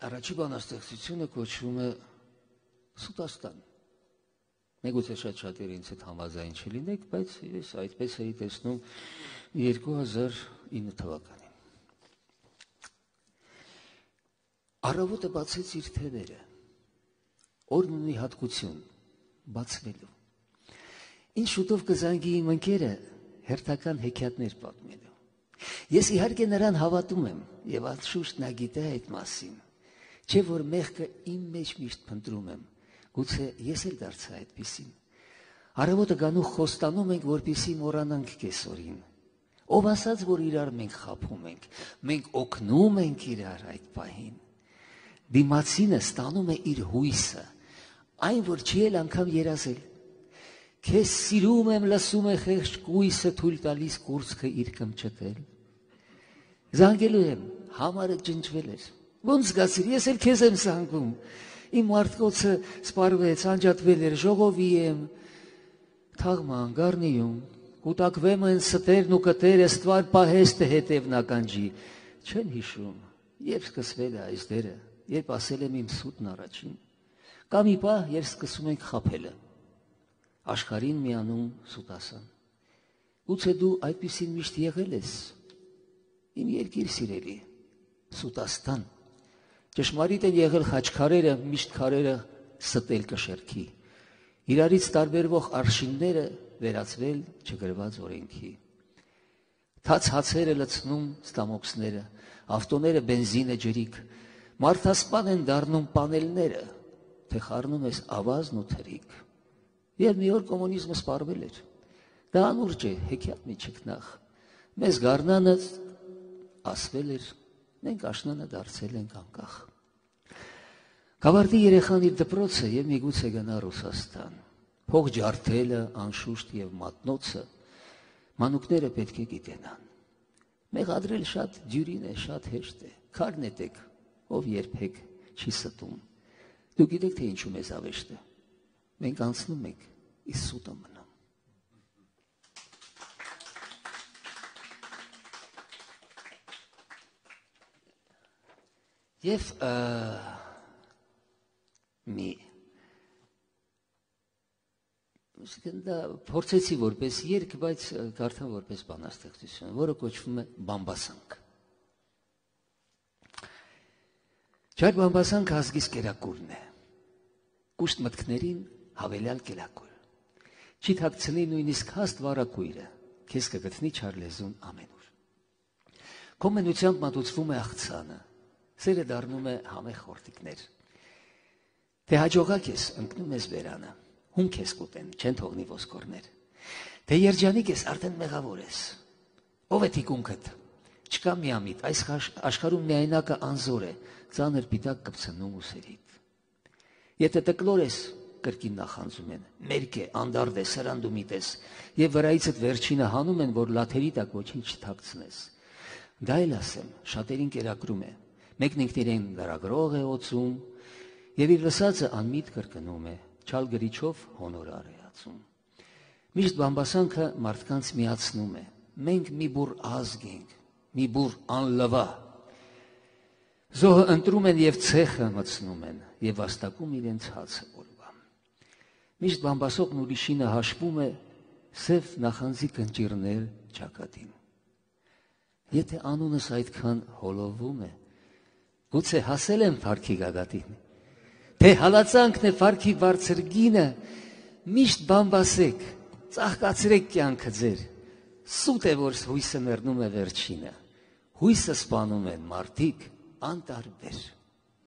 առաջի բանաստեղծությունը կոչվում է Սուտաստան։ Մեգուցե շատ-շատերը ինձ հետ համաձայն չլինեք, բայց ես այդպես էի տեսնում 2009 թվականին։ Արավոտը բացեց իր թևերը։ Օրն ունի հատկություն բացվելու։ Ինչ շուտով կզանգի իմ ընկերը հերթական հեքիաթներ պատմելու։ Ես իհարկե նրան հավատում եմ եւ անշուշտ նա գիտե այդ մասին։ Չէ որ մեղքը իմ մեջ միշտ փնտրում եմ։ Գուցե ես էլ դարձա այդպեսին։ Արևոտը գանու խոստանում ենք, որպիսի մոռանանք կեսօրին։ Ով ասաց, որ իրար մենք խափում ենք։ Մենք օգնում ենք իրար այդ պահին։ Դիմացինը ստանում է իր հույսը, այն որ չի էլ անգամ երազել։ Քեզ սիրում եմ, լսում է խեղճ կույսը թույլ տալիս կուրծքը իր կմչտել։ Զանգելու եմ, համարը ջնջվել էր։ Ոնց զգացիր, ես էլ քեզ եմ զանգում։ Իմ մարդկոցը սպարվեց, անջատվել էր, ժողովի եմ։ Թաղման, գառնիում, կուտակվեմ են ստերն ու կտերը, ստվար պահեստը հետևն ականջի։ Չեմ հիշում, երբ սկսվել է այս դերը, երբ ասել եմ իմ սուտն առաջին։ Կամ մի պահ, երբ սկսում ենք խափելը։ Աշխարին միանում սուտասան։ Գուցե դու այդպեսին միշտ եղել ես, իմ երկիր սիրելի, Սուտաստան։ Ճշմարիտ են եղել խաչքարերը, միշտ քարերը ստել կշերքի։ Իրարից տարբերվող արշինները վերածվել չգրված օրենքի։ Թաց հացերը լցնում ստամոքսները, ավտոները բենզինը ջրիկ, մարդասպան են դառնում պանելները, թե խառնում ես ավազն ու թրիկ։ Եվ մի օր կոմունիզմը սպառվել էր։ Դա անուրջ է, հեքիաթ մի չքնախ։ Մեզ գառնանը ասվել էր, մենք աշնանը դարձել ենք անկախ։ Գավարտի երեխան իր դպրոցը եւ միգուցե գնա Ռուսաստան։ Փող ջարդելը, անշուշտ եւ մատնոցը մանուկները պետք է գիտենան։ Մեղադրել շատ դյուրին է, շատ հեշտ է։ Քարն էտեք, ով երբեք չի ստում։ Դու գիտեք թե ինչու մեզ ավեշտը։ Մենք անցնում ենք, իսկ սուտը մնում։ Եվ մի Ուսկն դա փորձեցի որպես երգ, բայց կարդա որպես բանաստեղծություն, որը կոչվում է Բամբասանք։ Չար Բամբասանքը ազգիս կերակուրն է։ Կուշտ մտքներին հավելյալ կերակուր։ Չի թաքցնի նույնիսկ հաստ վարակույրը, քեզ կգտնի չար լեզուն ամենուր։ Քո մենությամբ մատուցվում է աղցանը, Սերը դառնում է համեղ խորտիկներ։ Թե հաջողակ ես, ընկնում ես վերանը։ Հունք ես կուտեն, չեն թողնի ոսկորներ։ Թե երջանիկ ես, արդեն մեղավոր ես։ Ով է թիկունքդ։ Չկա միամիտ, այս աշխարհում միայնակը անզոր է, ծանր պիտակ կպցնում ուսերիդ։ Եթե տկլոր ես, կրկին նախանձում են։ Մերկ է, անդարդ է, սրանդումիտ ես, եւ վրայիցդ վերջինը հանում են, որ լաթերի տակ ոչինչ չթաքցնես։ Դա էլ ասեմ, շատերին կերակրում է, Մեկն ինքն իրեն լրագրող է օծում եւ իր լսածը անմիտ կրկնում է, չալ գրիչով հոնորար է ածում։ Միշտ բամբասանքը մարդկանց միացնում է։ Մենք մի բուր ազգ ենք, մի բուր անլվա։ Զոհը ընտրում են եւ ցեխը մցնում են եւ վաստակում իրենց հացը օրվա։ Միշտ բամբասողն ուրիշինը հաշվում է սև նախանձի կնճիրներ ճակատին։ Եթե անունս այդքան հոլովում է, Գուցե հասել են Փարքի գագաթին։ Թե հալածանքն է Փարքի բարձր գինը, միշտ բամբասեք, ծաղկացրեք կյանքը ձեր։ Սուտ է որ հույսը մեռնում է վերջինը։ Հույսը սپانում են մարդիկ անտարբեր։